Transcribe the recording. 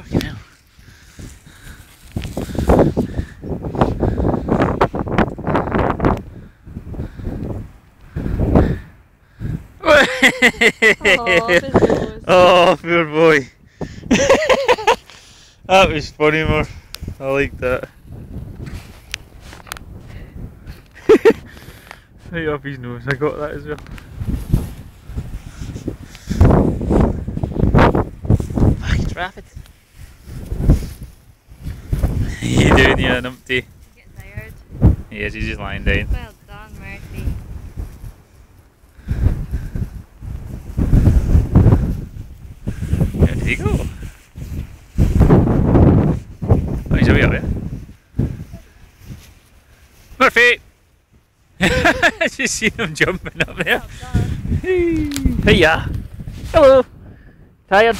Fucking hell. oh, poor boy. that was funny, more. I like that. right up his nose, I got that as well. Fucking rapid. Doing here, an empty? Getting tired. Yes, he's just lying down. Well done, Murphy. Where did he go? Oh, he's away up there. Murphy! just seen him jumping up there. Well done. Hey ya! Hello! Tired?